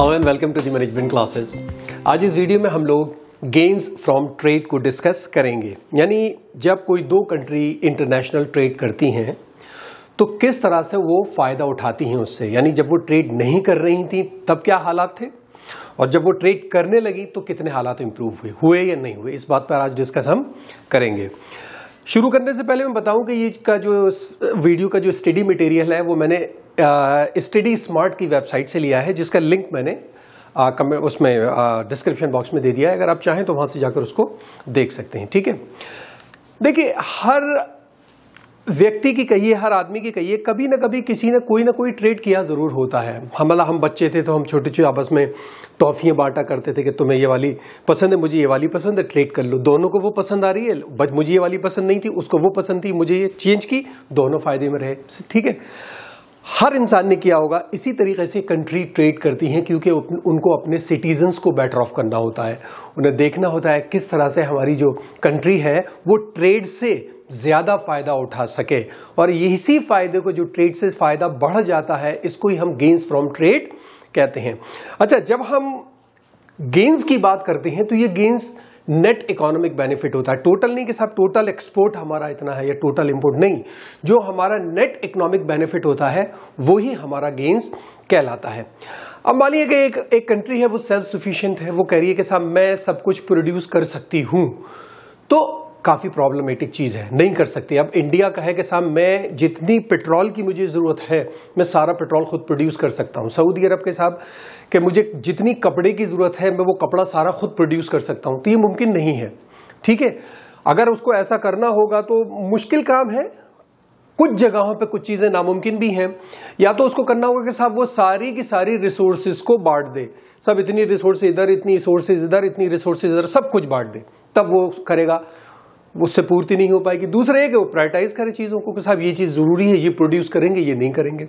Hello and welcome to the management classes आज इस video में हम लोग गेन्स फ्रॉम ट्रेड को डिस्कस करेंगे। यानी जब कोई दो कंट्री इंटरनेशनल ट्रेड करती हैं तो किस तरह से वो फ़ायदा उठाती हैं उससे? यानी जब वो ट्रेड नहीं कर रही थी, तब क्या हालात थे? और जब वो ट्रेड करने लगी तो कितने हालात इंप्रूव हुए? हुए या नहीं हुए? इस बात पर आज डिस्कस हम करेंगे। शुरू करने से पहले मैं बताऊँ कि ये का जो वीडियो का जो स्टडी मटेरियल है वो मैंने स्टडी स्मार्ट की वेबसाइट से लिया है जिसका लिंक मैंने आ, उसमें डिस्क्रिप्शन बॉक्स में दे दिया है। अगर आप चाहें तो वहाँ से जाकर उसको देख सकते हैं ठीक है? देखिए हर व्यक्ति की कहिए हर आदमी की कहिए कभी ना कभी किसी ने कोई ना कोई ट्रेड किया ज़रूर होता है। हमला, हम बच्चे थे तो हम छोटे छोटे आपस में तोहफियाँ बांटा करते थे कि तुम्हें ये वाली पसंद है, मुझे ये वाली पसंद है ट्रेड कर लो। दोनों को वो पसंद आ रही है बट मुझे ये वाली पसंद नहीं थी, उसको वो पसंद थी, मुझे ये चेंज की, दोनों फ़ायदे में रहे। ठीक है? हर इंसान ने किया होगा। इसी तरीके से कंट्री ट्रेड करती हैं क्योंकि उनको अपने सिटीजन्स को बेटर ऑफ़ करना होता है। उन्हें देखना होता है किस तरह से हमारी जो कंट्री है, वो ट्रेड से ज़्यादा फ़ायदा उठा सके। और इसी फ़ायदे को जो ट्रेड से फ़ायदा बढ़ जाता है, इसको ही हम गेंस फ्रॉम ट्रेड कहते हैं। अच्छा जब हम गेन्स की बात करते हैं तो ये गेन्स नेट इकोनॉमिक बेनिफिट होता है। टोटल नहीं कि साहब टोटल एक्सपोर्ट हमारा इतना है या टोटल इंपोर्ट नहीं। जो हमारा नेट इकोनॉमिक बेनिफिट होता है वो ही हमारा गेंस कहलाता है। अब मानिए कि एक एक कंट्री है, वो सेल्फ सफिशियंट है। वो कह रही है कि साहब, मैं सब कुछ प्रोड्यूस कर सकती हूँ। तो काफ़ी प्रॉब्लमेटिक चीज़ है। नहीं कर सकती। अब इंडिया का है कि साहब, मैं जितनी पेट्रोल की मुझे ज़रूरत है, मैं सारा पेट्रोल खुद प्रोड्यूस कर सकता हूँ। सऊदी अरब के साहब, कि मुझे जितनी कपड़े की ज़रूरत है, मैं वो कपड़ा सारा खुद प्रोड्यूस कर सकता हूँ। तो ये मुमकिन नहीं है। ठीक है? अगर उसको ऐसा करना होगा तो मुश्किल काम है। कुछ जगहों पे कुछ चीज़ें नामुमकिन भी हैं। या तो उसको करना होगा कि साहब, वो सारी की सारी रिसोर्सेज को बांट दे। सब इतनी रिसोर्स इधर, इतनी रिसोर्सेज इधर, इतनी रिसोर्सेज इधर, सब कुछ बांट दे। तब वो करेगा। उससे पूर्ति नहीं हो पाएगी। दूसरा एक वो प्रायोरिटाइज करे चीज़ों को कि साहब, ये चीज़ ज़रूरी है, ये प्रोड्यूस करेंगे, ये नहीं करेंगे।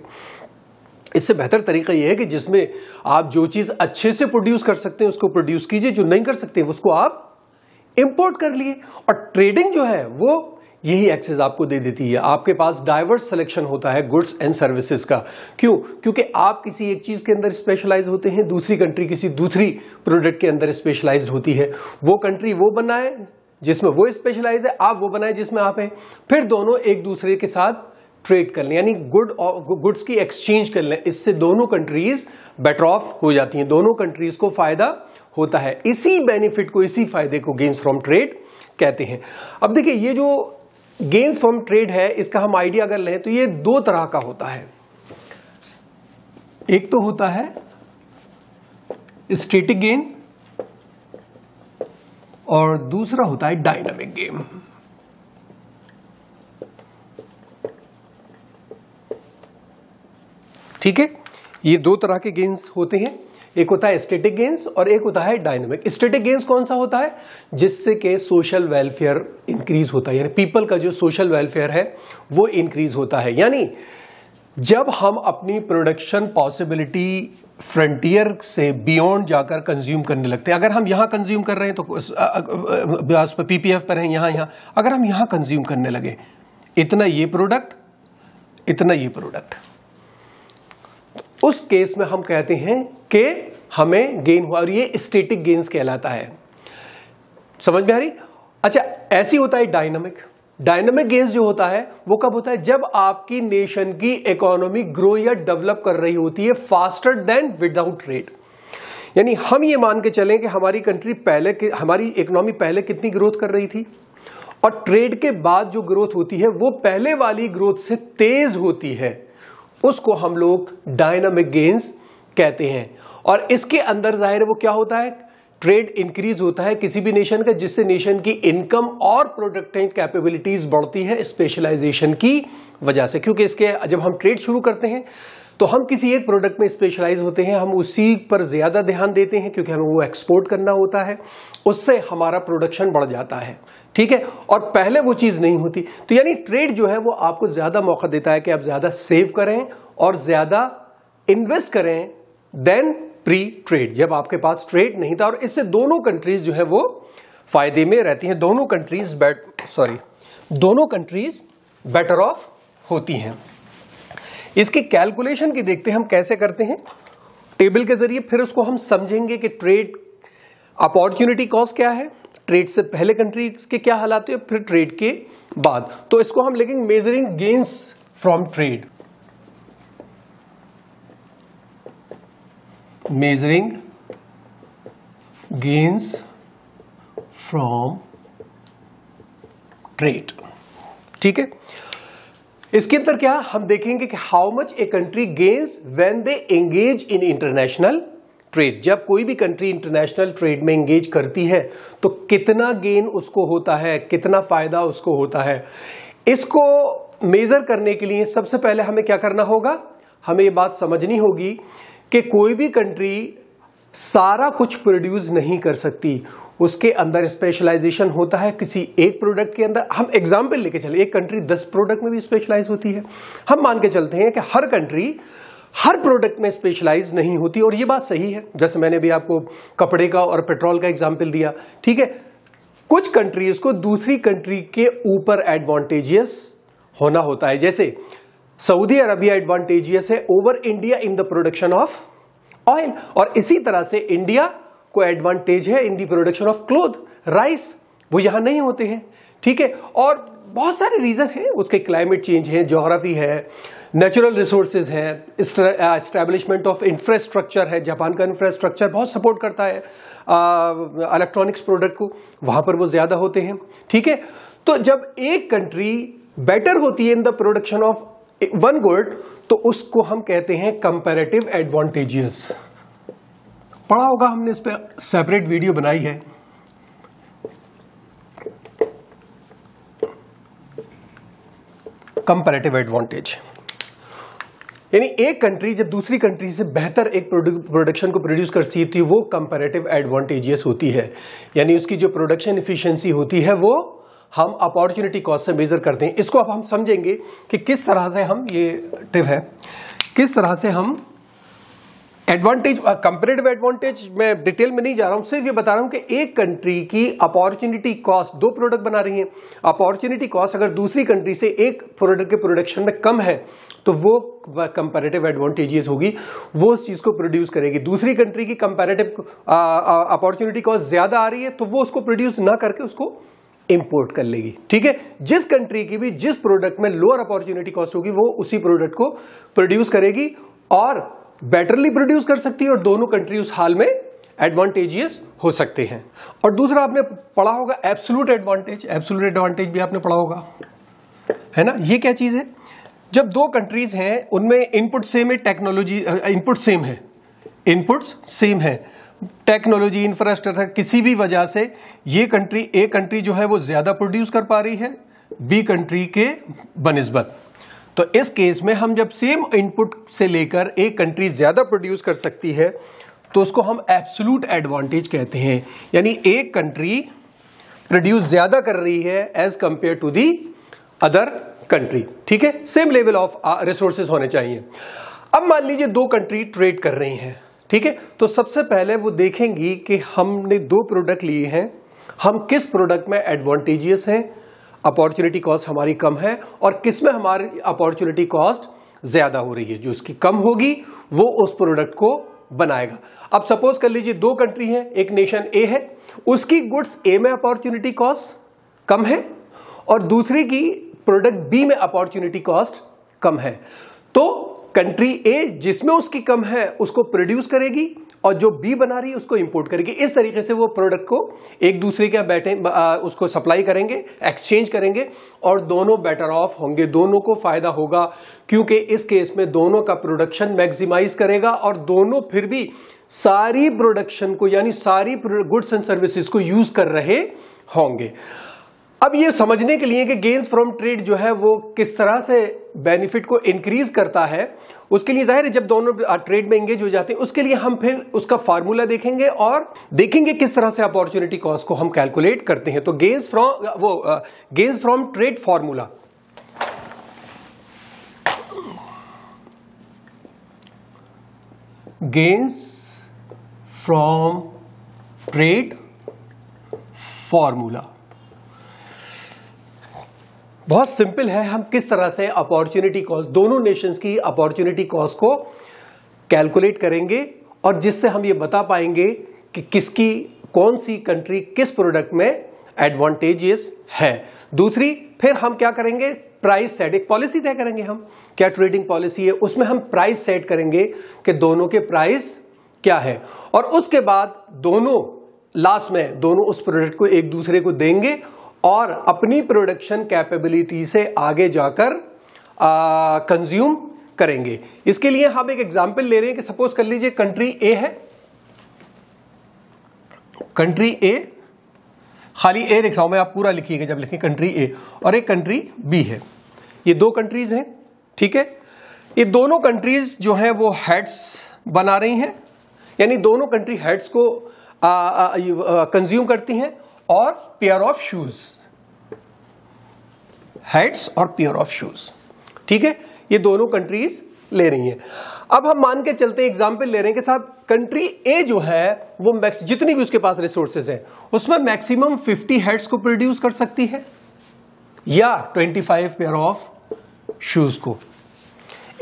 इससे बेहतर तरीका यह है कि जिसमें आप जो चीज़ अच्छे से प्रोड्यूस कर सकते हैं, उसको प्रोड्यूस कीजिए, जो नहीं कर सकते उसको आप इंपोर्ट कर लिए। और ट्रेडिंग जो है, वो यही एक्सेस आपको दे देती है। आपके पास डाइवर्स सिलेक्शन होता है गुड्स एंड सर्विसेज़ का। क्यों? क्योंकि आप किसी एक चीज़ के अंदर स्पेशलाइज होते हैं, दूसरी कंट्री किसी दूसरी प्रोडक्ट के अंदर स्पेशलाइज होती है। वो कंट्री वो बनाए जिसमें वो स्पेशलाइज है, आप वो बनाए जिसमें आप हैं। फिर दोनों एक दूसरे के साथ ट्रेड कर लें, यानी गुड गुड्स की एक्सचेंज कर लें। इससे दोनों कंट्रीज़ बेटर ऑफ़ हो जाती हैं। दोनों कंट्रीज़ को फ़ायदा होता है। इसी बेनिफिट को, इसी फ़ायदे को गेंस फ्रॉम ट्रेड कहते हैं। अब देखिए, ये जो गेंस फ्रॉम ट्रेड है, इसका हम आइडिया अगर लें तो ये दो तरह का होता है। एक तो होता है स्टेटिक गेन्स और दूसरा होता है डायनामिक गेम ठीक है? ये दो तरह के गेम्स होते हैं. एक होता है स्टेटिक गेम्स और एक होता है डायनामिक स्टेटिक गेम्स कौन सा होता है? जिससे के सोशल वेलफेयर इंक्रीज होता है. यानी पीपल का जो सोशल वेलफेयर है, वो इंक्रीज होता है. यानी जब हम अपनी प्रोडक्शन पॉसिबिलिटी फ्रंटियर से बियॉन्ड जाकर कंज्यूम करने लगते हैं। अगर हम यहाँ कंज्यूम कर रहे हैं तो पीपीएफ पर हैं, यहाँ यहाँ। अगर हम यहाँ कंज्यूम करने लगे, इतना ये प्रोडक्ट इतना ये प्रोडक्ट तो उस केस में हम कहते हैं कि हमें गेन हुआ, और ये स्टेटिक गेन्स कहलाता है। समझ में आ रही? अच्छा ऐसी होता है डायनामिक डायनामिक गेन्स जो होता है, वो कब होता है? जब आपकी नेशन की इकोनॉमी ग्रो या डेवलप कर रही होती है फास्टर देन विदाउट ट्रेड यानी हम ये मान के चलें कि हमारी कंट्री पहले हमारी इकोनॉमी पहले कितनी ग्रोथ कर रही थी? और ट्रेड के बाद जो ग्रोथ होती है, वो पहले वाली ग्रोथ से तेज होती है। उसको हम लोग डायनामिक गेंस कहते हैं। और इसके अंदर ज़ाहिर वो क्या होता है? ट्रेड इंक्रीज होता है किसी भी नेशन का, जिससे नेशन की इनकम और प्रोडक्टिव कैपेबिलिटीज बढ़ती है स्पेशलाइजेशन की वजह से। क्योंकि इसके, जब हम ट्रेड शुरू करते हैं तो हम किसी एक प्रोडक्ट में स्पेशलाइज होते हैं, हम उसी पर ज़्यादा ध्यान देते हैं, क्योंकि हमें वो एक्सपोर्ट करना होता है, उससे हमारा प्रोडक्शन बढ़ जाता है। ठीक है? और पहले वो चीज़ नहीं होती। तो यानी ट्रेड जो है, वो आपको ज़्यादा मौका देता है कि आप ज़्यादा सेव करें और ज़्यादा इन्वेस्ट करें देन प्री ट्रेड जब आपके पास ट्रेड नहीं था और इससे दोनों कंट्रीज़ जो है वो फ़ायदे में रहती हैं, दोनों कंट्रीज़ बेट सॉरी दोनों कंट्रीज़ बेटर ऑफ़ होती हैं। इसकी कैलकुलेशन की देखते हैं, हम कैसे करते हैं? टेबल के ज़रिए फिर उसको हम समझेंगे कि ट्रेड अपॉर्चुनिटी कॉस्ट क्या है ट्रेड से पहले कंट्री के क्या हालात है, फिर ट्रेड के बाद। तो इसको हम लिखेंगे measuring gains from trade measuring gains from trade ठीक है? इसके अंदर क्या हम देखेंगे कि how much a country gains when they engage in international trade जब कोई भी कंट्री इंटरनेशनल ट्रेड में एंगेज करती है तो कितना गेन उसको होता है, कितना फ़ायदा उसको होता है? इसको मेजर करने के लिए सबसे पहले हमें क्या करना होगा? हमें ये बात समझनी होगी कि कोई भी कंट्री सारा कुछ प्रोड्यूस नहीं कर सकती। उसके अंदर स्पेशलाइजेशन होता है किसी एक प्रोडक्ट के अंदर। हम एग्ज़ाम्पल लेके चले, एक कंट्री दस प्रोडक्ट में भी स्पेशलाइज होती है। हम मान के चलते हैं कि हर कंट्री हर प्रोडक्ट में स्पेशलाइज नहीं होती और ये बात सही है। जैसे मैंने भी आपको कपड़े का और पेट्रोल का एग्ज़ाम्पल दिया, ठीक है? कुछ कंट्रीज़ को दूसरी कंट्री के ऊपर एडवांटेजियस होना होता है। जैसे सऊदी अरबिया एडवांटेजियस है over India in the production of oil और इसी तरह से इंडिया को एडवांटेज है in the production of cloth rice वो यहाँ नहीं होते हैं, ठीक है? और बहुत सारे रीजन हैं, उसके क्लाइमेट चेंज है जोग्राफी है नेचुरल रिसोर्सेज है स्टैब्लिशमेंट ऑफ़ इंफ्रास्ट्रक्चर है जापान का इंफ्रास्ट्रक्चर बहुत सपोर्ट करता है इलेक्ट्रॉनिक्स प्रोडक्ट को, वहाँ पर वो ज़्यादा होते हैं, ठीक है? तो जब एक कंट्री बेटर होती है in the production of one good तो उसको हम कहते हैं कंपेरेटिव एडवांटेजेस पढ़ा होगा हमने इस पर सेपरेट वीडियो बनाई है. कंपेरेटिव एडवांटेज यानी एक कंट्री जब दूसरी कंट्री से बेहतर एक प्रोडक्शन को प्रोड्यूस कर सकती है, वो कंपेरेटिव एडवांटेजियस होती है. यानी उसकी जो प्रोडक्शन इफिशिएंसी होती है, वो हम अपॉर्चुनिटी कॉस्ट से मेजर करते हैं। इसको अब हम समझेंगे कि किस तरह से हम ये टिप है। किस तरह से हम एडवांटेज कंपेरेटिव एडवांटेज मैं डिटेल में नहीं जा रहा हूँ, सिर्फ़ ये बता रहा हूँ कि एक कंट्री की अपॉर्चुनिटी कॉस्ट दो प्रोडक्ट बना रही है। अपॉर्चुनिटी कॉस्ट अगर दूसरी कंट्री से एक प्रोडक्ट के प्रोडक्शन में कम है तो वो कंपेरेटिव एडवांटेजेस होगी। वो उस चीज़ को प्रोड्यूस करेगी। दूसरी कंट्री की कंपेरेटिव अपॉर्चुनिटी कॉस्ट ज़्यादा आ रही है तो वो उसको प्रोड्यूस ना करके उसको इंपोर्ट कर लेगी। ठीक है? जिस कंट्री की भी, जिस प्रोडक्ट में लोअर अपॉर्चुनिटी कॉस्ट होगी, वो उसी प्रोडक्ट को प्रोड्यूस करेगी और बेटरली प्रोड्यूस कर सकती है और दोनों कंट्री उस हाल में एडवांटेजियस हो सकते हैं। और दूसरा आपने पढ़ा होगा एब्सोलूट एडवांटेज एब्सोलूट एडवांटेज भी आपने पढ़ा होगा। है ना? ये क्या चीज़ है? जब दो कंट्रीज़ हैं, उनमें इनपुट सेम है टेक्नोलॉजी इनपुट सेम है। इनपुट्स सेम है। टेक्नोलॉजी, इंफ्रास्ट्रक्चर, किसी भी वजह से ये कंट्री, ए कंट्री जो है वो ज़्यादा प्रोड्यूस कर पा रही है, बी कंट्री के बनस्बत। तो इस केस में हम जब सेम इनपुट से लेकर एक कंट्री ज़्यादा प्रोड्यूस कर सकती है तो उसको हम एब्सोलूट एडवांटेज कहते हैं। यानी एक कंट्री प्रोड्यूस ज़्यादा कर रही है as compare to the other country ठीक है? सेम लेवल ऑफ़ रिसोर्सेज होने चाहिए। अब मान लीजिए दो कंट्री ट्रेड कर रही हैं। ठीक है? तो सबसे पहले वो देखेंगी कि हमने दो प्रोडक्ट लिए हैं। हम किस प्रोडक्ट में एडवांटेजियस हैं? अपॉर्चुनिटी कॉस्ट हमारी कम है और किसमें हमारी अपॉर्चुनिटी कॉस्ट ज़्यादा हो रही है। जो उसकी कम होगी, वो उस प्रोडक्ट को बनाएगा। अब सपोज़ कर लीजिए दो कंट्री है, एक नेशन ए है। उसकी गुड्स ए में अपॉर्चुनिटी कॉस्ट कम है और दूसरी की प्रोडक्ट बी में अपॉर्चुनिटी कॉस्ट कम है। तो कंट्री ए जिसमें उसकी कम है, उसको प्रोड्यूस करेगी और जो बी बना रही है, उसको इंपोर्ट करेगी। इस तरीके से वो प्रोडक्ट को एक दूसरे के बैठे उसको सप्लाई करेंगे एक्सचेंज करेंगे और दोनों बेटर ऑफ़ होंगे। दोनों को फ़ायदा होगा, क्योंकि इस केस में दोनों का प्रोडक्शन मैक्सिमाइज करेगा और दोनों फिर भी सारी प्रोडक्शन को, यानी सारी गुड्स एंड सर्विसेज़ को यूज़ कर रहे होंगे। अब ये समझने के लिए कि गेन्स फ्रॉम ट्रेड जो है वो किस तरह से बेनिफिट को इंक्रीज करता है, उसके लिए ज़ाहिर है जब दोनों ट्रेड में एंगेज हो जाते हैं, उसके लिए हम फिर उसका फार्मूला देखेंगे और देखेंगे किस तरह से अपॉर्चुनिटी कॉस्ट को हम कैलकुलेट करते हैं। तो गेन्स फ्रॉम वो gains from trade formula gains from trade formula बहुत सिंपल है, हम किस तरह से अपॉर्चुनिटी कॉस्ट, दोनों नेशंस की अपॉर्चुनिटी कॉस्ट को कैलकुलेट करेंगे और जिससे हम ये बता पाएँगे कि किसकी, कौन सी कंट्री किस प्रोडक्ट में एडवांटेजेस है। दूसरी, फिर हम क्या करेंगे? प्राइस सेट एक पॉलिसी तय करेंगे हम, क्या ट्रेडिंग पॉलिसी है, उसमें हम प्राइस सेट करेंगे कि दोनों के प्राइस क्या है। और उसके बाद दोनों लास्ट में दोनों उस प्रोडक्ट को एक दूसरे को देंगे और अपनी प्रोडक्शन कैपेबिलिटी से आगे जाकर कंज्यूम करेंगे। इसके लिए हम एक एग्जांपल ले रहे हैं कि सपोज़ कर लीजिए कंट्री ए है। कंट्री ए खाली ए लिख रहा हूँ मैं, आप पूरा लिखिएगा जब लिखें कंट्री ए और एक कंट्री बी है। ये दो कंट्रीज़ हैं, ठीक है? ये दोनों कंट्रीज़ जो है, वो हेड्स बना रही हैं, यानी दोनों कंट्री हेड्स को कंज्यूम करती हैं। और पेयर ऑफ़ शूज़ हेड्स और पेयर ऑफ़ शूज़ ठीक है? ये दोनों कंट्रीज़ ले रही हैं। अब हम मान के चलते एग्ज़ाम्पल ले रहे हैं कि साहब कंट्री ए जो है, वो मैक्स जितनी भी उसके पास रिसोर्सेज है, उसमें मैक्सिमम 50 हेड्स को प्रोड्यूस कर सकती है? या 25 पेयर ऑफ़ शूज़ को?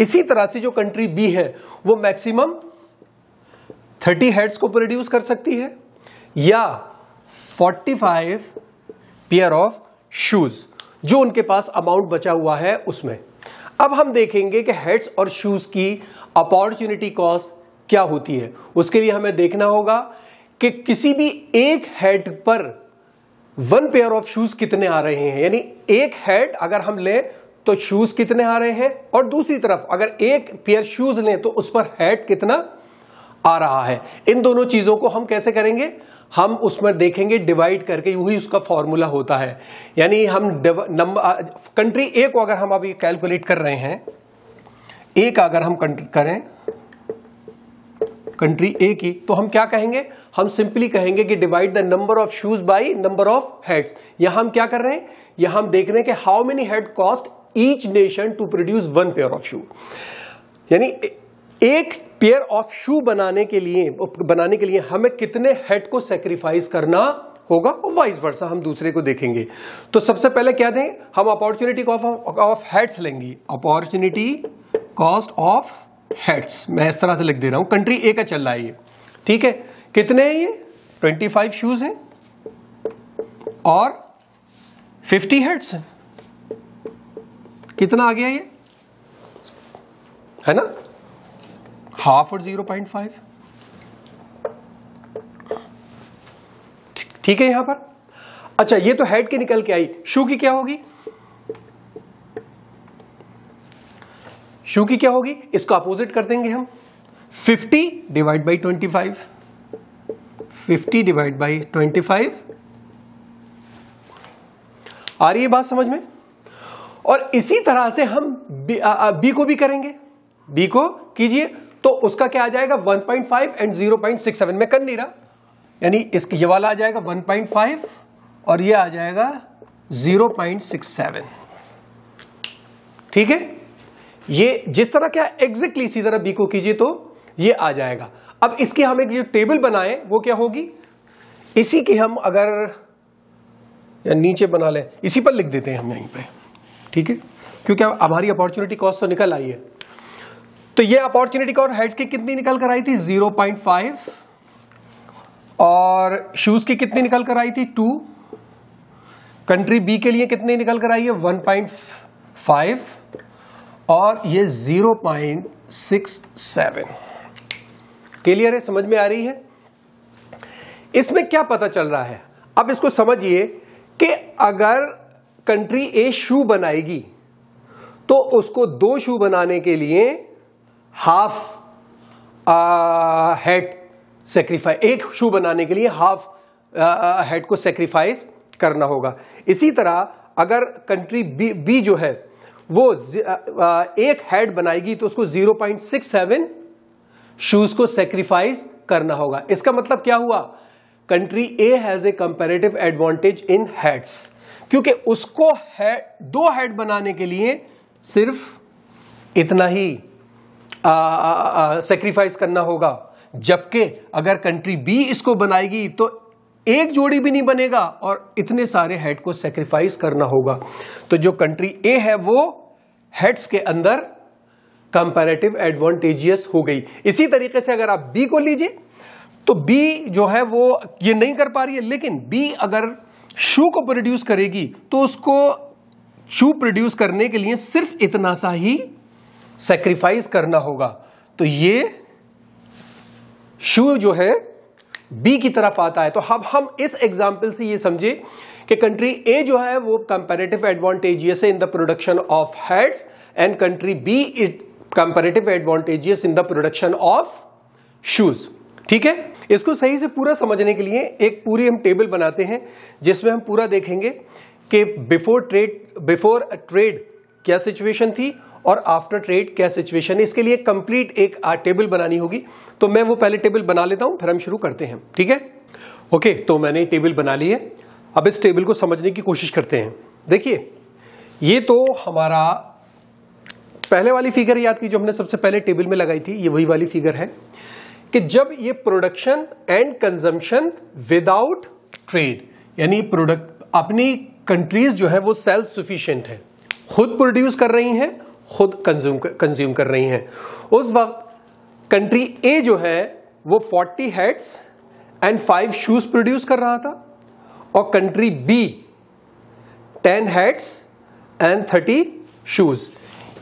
इसी तरह से जो कंट्री बी है, वो मैक्सिमम 30 हेड्स को प्रोड्यूस कर सकती है? या 45 पेयर ऑफ़ शूज़ जो उनके पास अमाउंट बचा हुआ है उसमें। अब हम देखेंगे कि हेड्स और शूज़ की अपॉर्चुनिटी कॉस्ट क्या होती है। उसके लिए हमें देखना होगा कि किसी भी एक हेड पर वन पेयर ऑफ़ शूज़ कितने आ रहे हैं। यानी एक हेड अगर हम लें तो शूज़ कितने आ रहे हैं और दूसरी तरफ़ अगर एक पेयर शूज़ लें तो उस पर हेड कितना आ रहा है। इन दोनों चीज़ों को हम कैसे करेंगे? हम उसमें देखेंगे डिवाइड करके वही उसका फॉर्मूला होता है। यानी हम नंबर कंट्री ए को अगर हम अभी कैलकुलेट कर रहे हैं ए का अगर हम करें कंट्री ए की तो हम क्या कहेंगे? हम सिंपली कहेंगे कि divide the number of shoes by number of heads यहाँ हम क्या कर रहे हैं? यहाँ हम देख रहे हैं कि how many head cost each nation to produce one pair of shoe यानी एक पेयर ऑफ़ शू बनाने के लिए, बनाने के लिए हमें कितने हेड को सेक्रीफाइस करना होगा और वाइस वर्षा हम दूसरे को देखेंगे। तो सबसे पहले क्या दें? हम अपॉर्चुनिटी ऑफ़ हेड्स लेंगे। अपॉर्चुनिटी कॉस्ट ऑफ़ हेड्स मैं इस तरह से लिख दे रहा हूँ। कंट्री ए का चल रहा है ये। ठीक है? कितने हैं ये? 25 शूज़ हैं। और 50 हेड्स हैं। कितना आ गया ये? है ना? हाफ़ और ज़ीरो पॉइंट फाइव ठीक है यहाँ पर? अच्छा ये तो हेड की निकल के आई। शू की क्या होगी? शू की क्या होगी? इसको अपोजिट कर देंगे हम। 50 डिवाइड बाई 25 50 डिवाइड बाई 25 आ रही है बात समझ में? और इसी तरह से हम बी, आ, आ, बी को भी करेंगे। बी को कीजिए तो उसका क्या आ जाएगा? 1.5 एंड 0.67 में कर नहीं रहा। यानी इसके, ये वाला आ जाएगा 1.5 और ये आ जाएगा 0.67 ठीक है? ये जिस तरह क्या एग्जैक्टली इसी तरह बी को कीजिए तो ये आ जाएगा। अब इसकी हम एक जो टेबल बनाए, वो क्या होगी? इसी की हम अगर, या नीचे बना लें, इसी पर लिख देते हैं हम यहीं पे। ठीक है? क्योंकि हमारी अपॉर्चुनिटी कॉस्ट तो निकल आई है। तो ये अपॉर्चुनिटी कॉस्ट हेड्स की कितनी निकल कर आई थी? 0.5 और शूज़ की कितनी निकल कर आई थी? टू कंट्री बी के लिए कितनी निकल कर आई है? 1.5 और ये 0.67 क्लियर है? समझ में आ रही है? इसमें क्या पता चल रहा है? अब इसको समझिए कि अगर कंट्री ए शू बनाएगी तो उसको दो शू बनाने के लिए हाफ़ हेड सेक्रीफाइस एक शू बनाने के लिए हाफ़ हेड को सेक्रीफाइस करना होगा। इसी तरह अगर कंट्री बी बी जो है वो आ, एक हेड बनाएगी तो उसको 0.67 शूज़ को सेक्रीफाइस करना होगा। इसका मतलब क्या हुआ? Country A has a comparative advantage in heads क्योंकि उसको है, दो हेड बनाने के लिए सिर्फ़ इतना ही सेक्रीफाइस करना होगा। जबकि अगर कंट्री बी इसको बनाएगी तो एक जोड़ी भी नहीं बनेगा और इतने सारे हेड को सेक्रीफाइस करना होगा। तो जो कंट्री ए है, वो हेड्स के अंदर कंपेरेटिव एडवांटेजियस हो गई। इसी तरीके से अगर आप बी को लीजिए तो बी जो है, वो ये नहीं कर पा रही है। लेकिन बी अगर शू को प्रोड्यूस करेगी तो उसको शू प्रोड्यूस करने के लिए सिर्फ़ इतना सा ही सेक्रीफाइस करना होगा। तो ये शू जो है बी की तरफ़ आता है। तो अब हम इस एग्ज़ाम्पल से ये समझे कि कंट्री ए जो है, वो comparative advantageous in the production of heads and country B is comparative advantageous in the production of shoes ठीक है? इसको सही से पूरा समझने के लिए एक पूरी हम टेबल बनाते हैं, जिसमें हम पूरा देखेंगे कि बिफोर ट्रेड बिफोर ट्रेड क्या सिचुएशन थी? और आफ्टर ट्रेड क्या सिचुएशन है? इसके लिए कंप्लीट एक टेबल बनानी होगी। तो मैं वो पहले टेबल बना लेता हूँ, फिर हम शुरू करते हैं। ठीक है? ओके तो मैंने टेबल बना ली है। अब इस टेबल को समझने की कोशिश करते हैं। देखिए, ये तो हमारा पहले वाली फिगर याद की जो हमने सबसे पहले टेबल में लगाई थी, ये वही वाली फिगर है कि जब ये production and consumption without trade यानी प्रोडक्ट अपनी कंट्रीज़ जो है, वो सेल्फ सुफिशियंट है। खुद प्रोड्यूस कर रही हैं खुद कंज्यूम कंज्यूम कर रही हैं। उस वक्त कंट्री ए जो है, वो 40 हेड्स एंड 5 शूज़ प्रोड्यूस कर रहा था और country B 10 heads and 30 shoes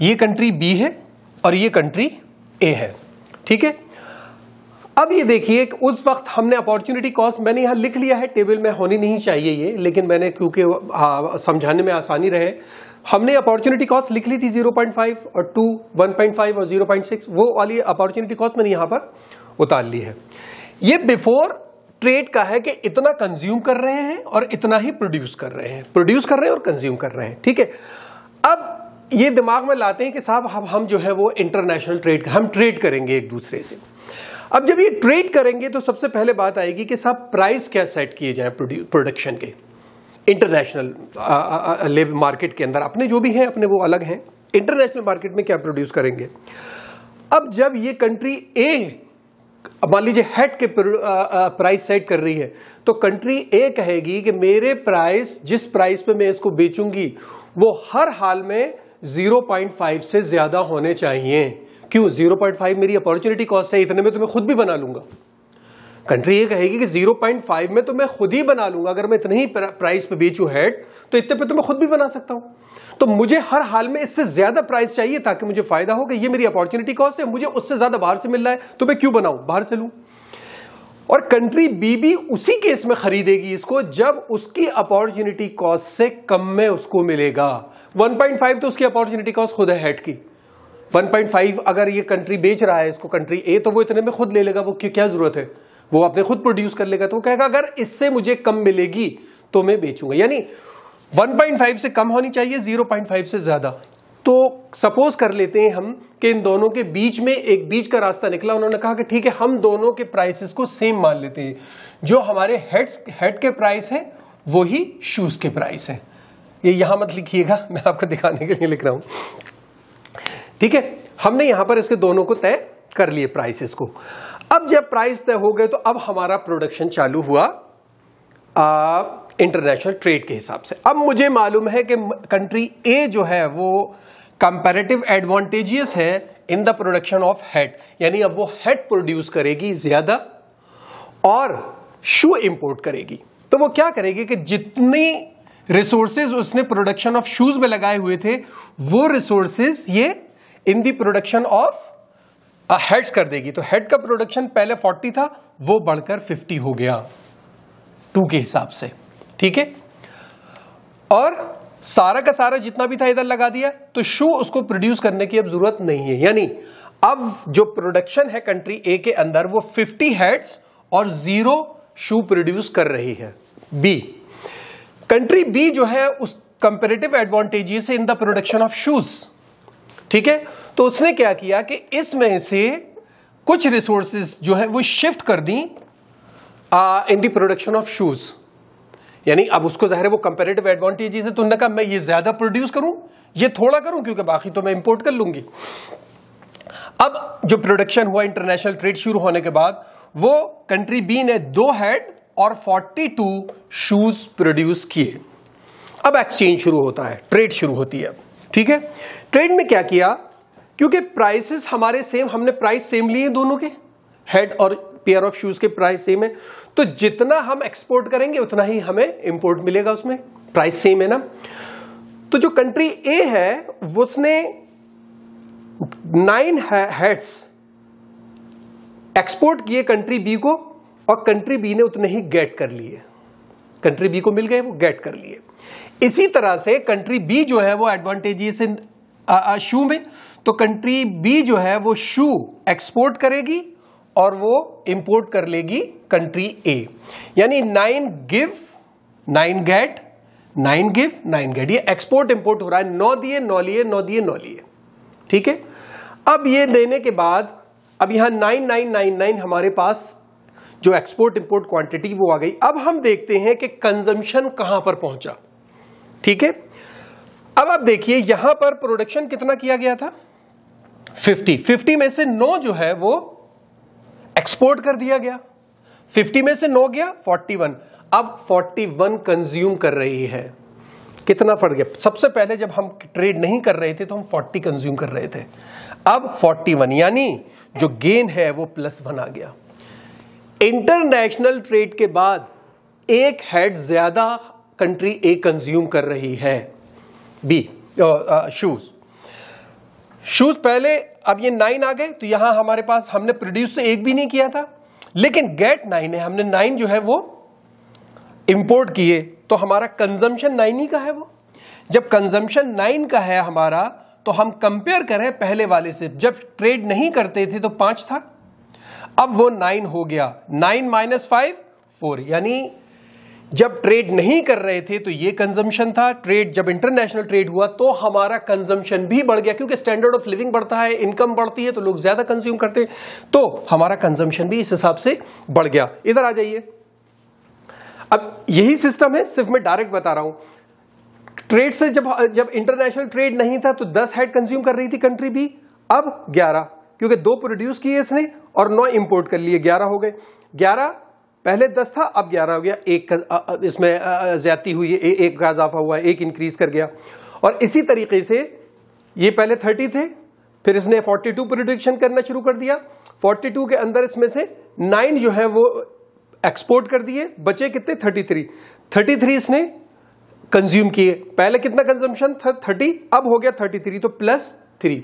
ये कंट्री बी है और ये कंट्री ए है। ठीक है? अब ये देखिए उस वक्त हमने अपॉर्चुनिटी कॉस्ट मैंने यहाँ लिख लिया है टेबल में होनी नहीं चाहिए ये, लेकिन मैंने क्योंकि समझाने में आसानी रहे। हमने अपॉर्चुनिटी कॉस्ट लिख ली थी 0.5 और 2 1.5 और 0.6 वो वाली अपॉर्चुनिटी कॉस्ट मैंने यहाँ पर उतार ली है। ये बिफोर ट्रेड का है कि इतना कंज्यूम कर रहे हैं और इतना ही प्रोड्यूस कर रहे हैं। प्रोड्यूस कर रहे हैं और कंज्यूम कर रहे हैं, ठीक है? अब ये दिमाग में लाते हैं कि साहब हम हम जो है वो इंटरनेशनल ट्रेड हम ट्रेड करेंगे एक दूसरे से। अब जब ये ट्रेड करेंगे तो सबसे पहले बात आएगी कि साहब प्राइस क्या सेट किए जाए प्रोडक्शन के? इंटरनेशनल मार्केट के अंदर। अपने जो भी हैं, अपने वो अलग हैं। इंटरनेशनल मार्केट में क्या प्रोड्यूस करेंगे? अब जब ये कंट्री ए मान लीजिए हेड के प्राइस सेट कर रही है तो कंट्री ए कहेगी कि मेरे प्राइस जिस प्राइस पे मैं इसको बेचूँगी, वो हर हाल में 0.5 से ज़्यादा होने चाहिए। क्यों? 0.5 मेरी अपॉर्चुनिटी कॉस्ट है, इतने में तो मैं खुद भी बना लूँगा। कंट्री ये कहेगी कि 0.5 में तो मैं खुद ही बना लूँगा, अगर मैं इतने ही प्राइस पे बेचू हेड तो इतने पे तो मैं खुद भी बना सकता हूँ। तो मुझे हर हाल में इससे ज़्यादा प्राइस चाहिए ताकि मुझे फ़ायदा हो कि ये मेरी अपॉर्चुनिटी कॉस्ट है, मुझे उससे ज़्यादा बाहर से मिल रहा है तो मैं क्यों बनाऊँ? बाहर से लू। और कंट्री बी भी उसी केस में खरीदेगी इसको, जब उसकी अपॉर्चुनिटी कॉस्ट से कम में उसको मिलेगा। 1.5 तो उसकी अपॉर्चुनिटी कॉस्ट खुद है हेड की। 1.5 अगर ये कंट्री बेच रहा है, इसको कंट्री ए तो वो इतने में खुद ले लेगा, वो क्या ज़रूरत है? वो अपने खुद प्रोड्यूस कर लेगा तो वो कहेगा, अगर इससे मुझे कम मिलेगी तो मैं बेचूँगा। यानी 1.5 से कम होनी चाहिए 0.5 से ज़्यादा। तो सपोज़ कर लेते हैं हम कि इन दोनों के बीच में एक बीच का रास्ता निकला। उन्होंने कहा कि ठीक है, हम दोनों के प्राइसेस को सेम मान लेते हैं। जो हमारे हेड्स हेड के प्राइस है वो ही शूज़ के प्राइस है। ये यहाँ मत लिखिएगा, मैं आपको दिखाने के लिए लिख रहा हूँ। ठीक है, हमने यहाँ पर इसके दोनों को तय कर लिए प्राइसेस को। अब जब प्राइस तय हो गए तो अब हमारा प्रोडक्शन चालू हुआ इंटरनेशनल ट्रेड के हिसाब से। अब मुझे मालूम है कि कंट्री ए जो है वो कंपेरेटिव एडवांटेजियस है in the production of head यानी अब वो हेड प्रोड्यूस करेगी ज़्यादा और शू इंपोर्ट करेगी। तो वो क्या करेगी कि जितनी रिसोर्सेज उसने प्रोडक्शन ऑफ़ शूज़ में लगाए हुए थे, वो रिसोर्सेज ये in the production of heads कर देगी। तो हेड का प्रोडक्शन पहले 40 था, वो बढ़कर 50 हो गया टू के हिसाब से। ठीक है? और सारा का सारा जितना भी था इधर लगा दिया तो शू उसको प्रोड्यूस करने की अब ज़रूरत नहीं है। यानी अब जो प्रोडक्शन है कंट्री ए के अंदर, वो 50 हेड्स और ज़ीरो शू प्रोड्यूस कर रही है। बी कंट्री बी जो है, उस comparative advantages in the production of shoes ठीक है? तो उसने क्या किया कि इसमें से कुछ रिसोर्सेज जो है, वो शिफ्ट कर दी in the production of shoes यानी अब उसको ज़ाहिर है वो कंपेरेटिव एडवांटेजेस है तो उन्होंने कहा, मैं ये ज़्यादा प्रोड्यूस करूँ? ये थोड़ा करूँ? क्योंकि बाकी तो मैं इंपोर्ट कर लूँगी. अब जो प्रोडक्शन हुआ इंटरनेशनल ट्रेड शुरू होने के बाद, वो कंट्री बी ने दो हेड और 42 शूज़ प्रोड्यूस किए। अब एक्सचेंज शुरू होता है ट्रेड शुरू होती है। ठीक है? ट्रेड में क्या किया? क्योंकि प्राइसेस हमारे सेम हमने प्राइस सेम लिए दोनों के। हेड और पेयर ऑफ़ शूज़ के प्राइस सेम है। तो जितना हम एक्सपोर्ट करेंगे, उतना ही हमें इंपोर्ट मिलेगा उसमें। प्राइस सेम है ना? तो जो कंट्री ए है, उसने नाइन हेड्स एक्सपोर्ट किए कंट्री बी को और कंट्री बी ने उतने ही गेट कर लिए। कंट्री बी को मिल गए, वो गेट कर लिए। इसी तरह से कंट्री बी जो है, वो एडवांटेजियस इन शू में तो कंट्री बी जो है, वो शू एक्सपोर्ट करेगी और वो इंपोर्ट कर लेगी कंट्री ए यानी nine give nine get nine give nine get ये एक्सपोर्ट इंपोर्ट हो रहा है। नौ दिए, नौ लिए, नौ दिए, नौ लिए। ठीक है? अब ये देने के बाद, अब यहाँ नाइन नाइन नाइन नाइन हमारे पास जो एक्सपोर्ट इंपोर्ट क्वांटिटी वो आ गई। अब हम देखते हैं कि कंजम्पशन कहाँ पर पहुँचा। ठीक है? अब आप देखिए, यहाँ पर प्रोडक्शन कितना किया गया था? 50 50 में से 9 जो है वो एक्सपोर्ट कर दिया गया। 50 में से 9 गया 41 अब 41 कंज्यूम कर रही है। कितना फट गया? सबसे पहले जब हम ट्रेड नहीं कर रहे थे तो हम 40 कंज्यूम कर रहे थे। अब 41 यानी जो गेन है, वो प्लस वन आ गया। इंटरनेशनल ट्रेड के बाद एक हेड ज़्यादा कंट्री ए कंज्यूम कर रही है। बी शूज़ शूज़ पहले, अब ये नाइन आ गए तो यहाँ हमारे पास हमने प्रोड्यूस तो एक भी नहीं किया था, लेकिन गेट नाइन है, हमने नाइन जो है वो इंपोर्ट किए तो हमारा कंजम्पशन नाइन ही का है वो। जब कंजम्पशन नाइन का है हमारा तो हम कंपेयर करें पहले वाले से, जब ट्रेड नहीं करते थे तो पाँच था। अब वो नाइन हो गया नाइन माइनस फाइव फोर यानी जब ट्रेड नहीं कर रहे थे तो ये कंजम्पशन था। ट्रेड जब इंटरनेशनल ट्रेड हुआ तो हमारा कंजम्पशन भी बढ़ गया, क्योंकि स्टैंडर्ड ऑफ़ लिविंग बढ़ता है इनकम बढ़ती है तो लोग ज़्यादा कंज्यूम करते हैं। तो हमारा कंजम्पशन भी इस हिसाब से बढ़ गया। इधर आ जाइए। अब यही सिस्टम है, सिर्फ़ मैं डायरेक्ट बता रहा हूँ। ट्रेड से जब जब इंटरनेशनल ट्रेड नहीं था तो 10 हेड कंज्यूम कर रही थी कंट्री भी। अब 11 क्योंकि दो प्रोड्यूस किए इसने और नौ इंपोर्ट कर लिए। 11 हो गए। 11 पहले 10 था, अब 11 हो गया। एक इसमें ज़्यादा हुई है एक का इजाफा हुआ, एक इंक्रीज कर गया। और इसी तरीके से ये पहले 30 थे, फिर इसने फोर्टी 42 प्रोडक्शन करना शुरू कर दिया। 42 के अंदर इसमें से नाइन जो है वो एक्सपोर्ट कर दिए, बचे कितने? 33 33 इसने कंज्यूम किए। पहले कितना कंजम्पशन था? थर्टी अब हो गया थर्टी थ्री तो प्लस थ्री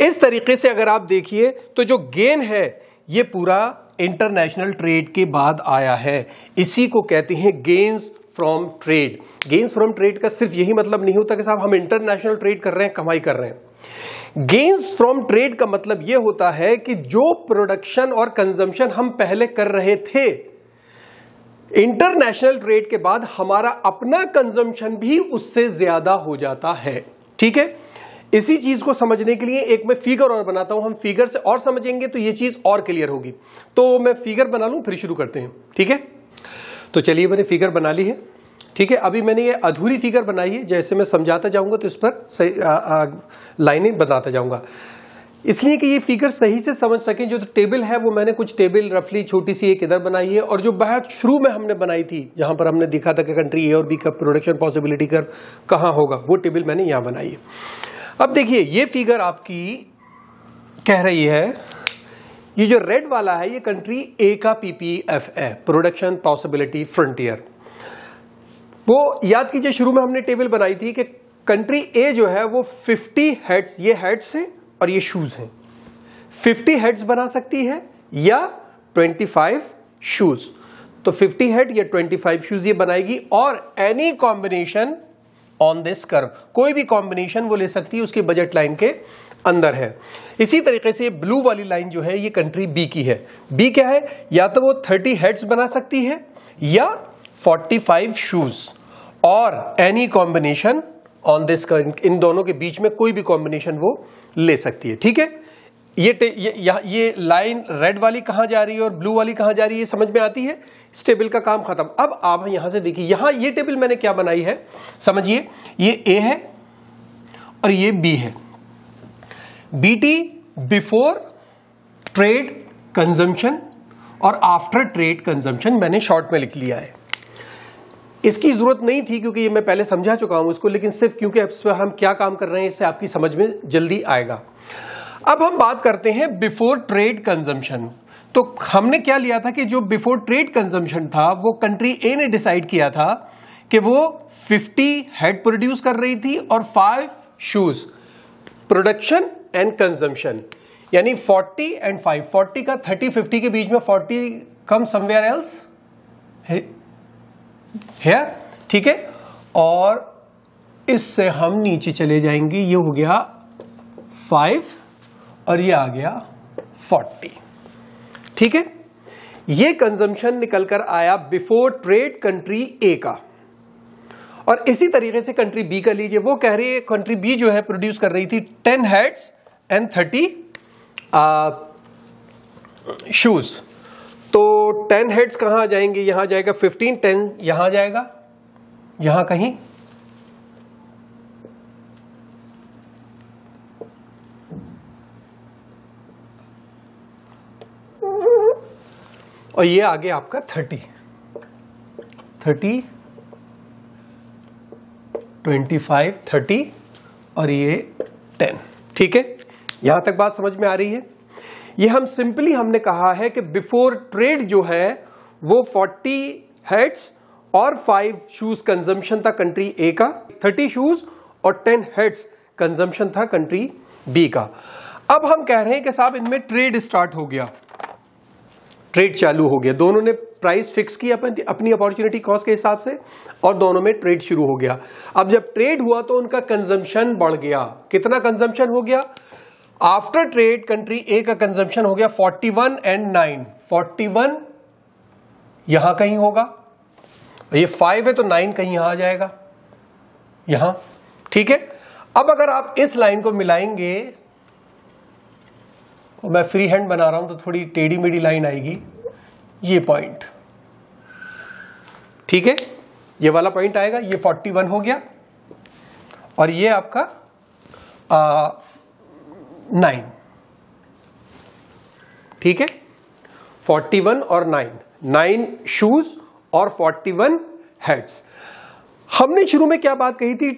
इस तरीके से अगर आप देखिए तो जो गेन है, ये पूरा इंटरनेशनल ट्रेड के बाद आया है। इसी को कहते हैं gains from trade gains from trade का सिर्फ़ यही मतलब नहीं होता कि साहब हम इंटरनेशनल ट्रेड कर रहे हैं, कमाई कर रहे हैं। गेंस फ्रॉम ट्रेड का मतलब यह होता है कि जो प्रोडक्शन और कंजम्पशन हम पहले कर रहे थे इंटरनेशनल ट्रेड के बाद हमारा अपना कंजम्पशन भी उससे ज़्यादा हो जाता है। ठीक है? इसी चीज़ को समझने के लिए एक मैं फिगर और बनाता हूँ। हम फिगर से और समझेंगे तो ये चीज़ और क्लियर होगी। तो मैं फिगर बना लूँ, फिर शुरू करते हैं। ठीक है? तो चलिए मैंने फिगर बना ली है। ठीक है? अभी मैंने ये अधूरी फिगर बनाई है, जैसे मैं समझाता जाऊँगा तो इस पर लाइनें बताता जाऊँगा। इसलिए कि ये फिगर सही से समझ सकें, जो तो टेबल है, वो मैंने कुछ टेबल रफली छोटी सी एक इधर बनाई है, और जो बहुत शुरू में हमने बनाई थी, जहाँ पर हमने दिखा था कि कंट्री ए और बी का प्रोडक्शन पॉसिबिलिटी कर कहाँ होगा, वो टेबल मैंने यहाँ बनाई है। अब देखिए, ये फिगर आपकी कह रही है, ये जो रेड वाला है, ये कंट्री ए का पीपीएफ है प्रोडक्शन पॉसिबिलिटी फ्रंटियर वो याद कीजिए, शुरू में हमने टेबल बनाई थी कि कंट्री ए जो है, वो 50 हेड्स ये हेड्स हैं और ये शूज़ हैं। 50 हेड्स बना सकती है या 25 शूज़ तो 50 हेड या 25 शूज़ ये बनाएगी और any combination on this curve कोई भी कॉम्बिनेशन वो ले सकती है, उसके बजट लाइन के अंदर है। इसी तरीके से ब्लू वाली लाइन जो है, ये कंट्री बी की है। बी क्या है? या तो वो 30 हेड्स बना सकती है, या 45 शूज़ और एनी कॉम्बिनेशन ऑन दिस इन दोनों के बीच में कोई भी कॉम्बिनेशन वो ले सकती है। ठीक है? ये ये, ये लाइन रेड वाली कहाँ जा रही है और ब्लू वाली कहाँ जा रही है समझ में आती है? इस टेबल का काम खत्म। अब आप यहाँ से देखिए यहाँ ये टेबल मैंने क्या बनाई है? समझिए ये ए है और ये बी है। बीटी बिफोर ट्रेड कंजम्पशन और आफ्टर ट्रेड कंजम्पशन मैंने शॉर्ट में लिख लिया है। इसकी ज़रूरत नहीं थी क्योंकि ये मैं पहले समझा चुका हूँ उसको लेकिन सिर्फ़ क्योंकि हम क्या काम कर रहे हैं इससे आपकी समझ में जल्दी आएगा। अब हम बात करते हैं बिफोर ट्रेड कंजम्पशन तो हमने क्या लिया था कि जो बिफोर ट्रेड कंजम्पशन था, वो कंट्री ए ने डिसाइड किया था कि वो 50 हेड प्रोड्यूस कर रही थी और 5 शूज़ प्रोडक्शन एंड कंजम्पशन यानी 40 एंड 5 40 का 30 50 के बीच में 40 कम समवेयर एल्स हेयर ठीक है? और इससे हम नीचे चले जाएँगे। ये हो गया फाइव और ये आ गया फोर्टी। ठीक है? ये कंजम्पशन निकल कर आया बिफोर ट्रेड कंट्री ए का। और इसी तरीके से कंट्री बी का लीजिए, वो कह रही है कंट्री बी जो है प्रोड्यूस कर रही थी ten heads and thirty shoes तो टेन हेड्स कहाँ आ जाएँगे? यहाँ जाएगा फिफ्टीन टेन यहाँ जाएगा। यहाँ कहीं? और ये आगे आपका thirty. Thirty, twenty five, thirty, और ये टेन। ठीक है? यहाँ तक बात समझ में आ रही है? ये हम सिंपली हमने कहा है कि बिफोर ट्रेड जो है, वो फोर्टी हेड्स और फाइव शूज़ कंजम्पशन था कंट्री ए का। थर्टी शूज़ और टेन हेड्स कंजम्पशन था कंट्री बी का। अब हम कह रहे हैं कि साहब, इनमें ट्रेड स्टार्ट हो गया। ट्रेड चालू हो गया। दोनों ने प्राइस फिक्स की अपनी अपॉर्चुनिटी कॉस्ट के हिसाब से और दोनों में ट्रेड शुरू हो गया। अब जब ट्रेड हुआ तो उनका कंजम्पशन बढ़ गया। कितना कंजम्पशन हो गया? आफ्टर ट्रेड कंट्री ए का कंजम्पशन हो गया 41 एंड 9 41 यहाँ कहीं होगा? ये 5 है तो 9 कहीं यहाँ आ जाएगा। यहाँ। ठीक है? अब अगर आप इस लाइन को मिलाएँगे और मैं फ्री हैंड बना रहा हूँ तो थोड़ी टेढ़ी मेढ़ी लाइन आएगी। ये पॉइंट ठीक है? ये वाला पॉइंट आएगा, ये 41 हो गया। और ये आपका नाइन ठीक है? 41 और नाइन नाइन शूज़ और 41 हेड्स हमने शुरू में क्या बात कही थी?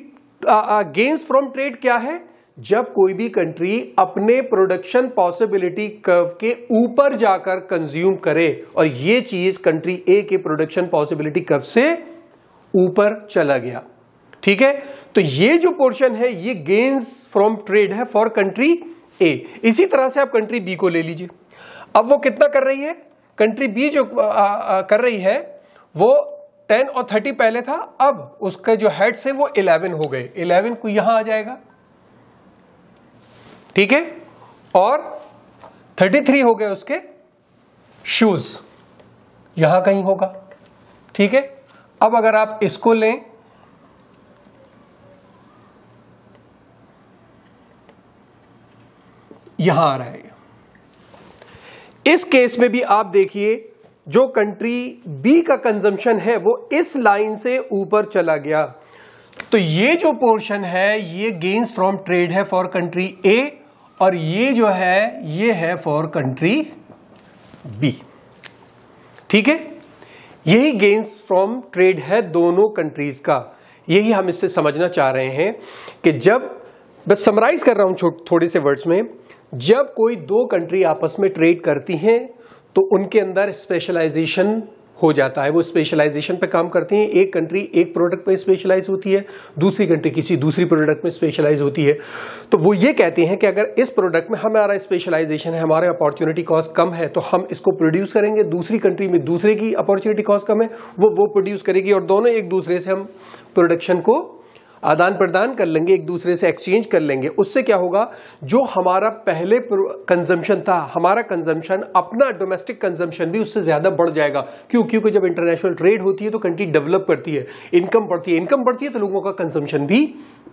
गेन्स फ्रॉम ट्रेड क्या है? जब कोई भी कंट्री अपने प्रोडक्शन पॉसिबिलिटी कर्व के ऊपर जाकर कंज्यूम करे और ये चीज़ कंट्री ए के प्रोडक्शन पॉसिबिलिटी कर्व से ऊपर चला गया ठीक है? तो ये जो पोर्शन है ये गेन्स फ्रॉम ट्रेड है फॉर कंट्री ए इसी तरह से आप कंट्री बी को ले लीजिए। अब वो कितना कर रही है? कंट्री बी जो आ, आ, कर रही है वो टेन और थर्टी पहले था अब उसका जो हेड्स है वो इलेवन हो गए। इलेवन को यहाँ आ जाएगा। ठीक है? और 33 हो गए उसके शूज़ यहाँ कहीं होगा, ठीक है? अब अगर आप इसको लें, यहाँ आ रहा है। इस केस में भी आप देखिए, जो कंट्री बी का कंजम्पशन है, वो इस लाइन से ऊपर चला गया। तो ये जो पोर्शन है, ये गेन्स फ्रॉम ट्रेड है फॉर कंट्री ए और ये जो है, ये है फॉर कंट्री बी ठीक है? यही गेन्स फ्रॉम ट्रेड है दोनों कंट्रीज़ का। यही हम इससे समझना चाह रहे हैं कि जब, बस समराइज कर रहा हूँ थोड़े से वर्ड्स में। जब कोई दो कंट्री आपस में ट्रेड करती हैं तो उनके अंदर स्पेशलाइजेशन हो जाता है। वो स्पेशलाइजेशन पे काम करते हैं। एक कंट्री एक प्रोडक्ट में स्पेशलाइज होती है, दूसरी कंट्री किसी दूसरी प्रोडक्ट में स्पेशलाइज होती है। तो वो ये कहते हैं कि अगर इस प्रोडक्ट में हमारा स्पेशलाइजेशन है, हमारे अपॉर्चुनिटी कॉस्ट कम है तो हम इसको प्रोड्यूस करेंगे। दूसरी कंट्री में दूसरे की अपॉर्चुनिटी कॉस्ट कम है, वो वो प्रोड्यूस करेगी और दोनों एक दूसरे से हम प्रोडक्शन को आदान प्रदान कर लेंगे, एक दूसरे से एक्सचेंज कर लेंगे। उससे क्या होगा? जो हमारा पहले कंजम्पशन था, हमारा कंजम्पशन अपना डोमेस्टिक कंजम्पशन भी उससे ज़्यादा बढ़ जाएगा। क्यों? क्योंकि जब इंटरनेशनल ट्रेड होती है तो कंट्री डेवलप करती है इनकम बढ़ती है। इनकम बढ़ती है तो लोगों का कंजम्पशन भी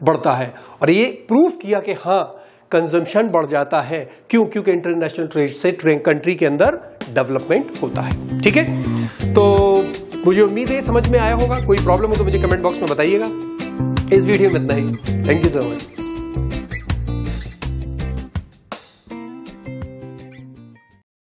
बढ़ता है। और ये प्रूफ किया कि हाँ कंजम्पशन बढ़ जाता है। क्यों? क्योंकि इंटरनेशनल ट्रेड से कंट्री के अंदर डेवलपमेंट होता है। ठीक है? तो मुझे उम्मीद है समझ में आया होगा। कोई प्रॉब्लम हो तो मुझे कमेंट बॉक्स में बताइएगा। इस वीडियो में इतना ही थैंक यू सो मच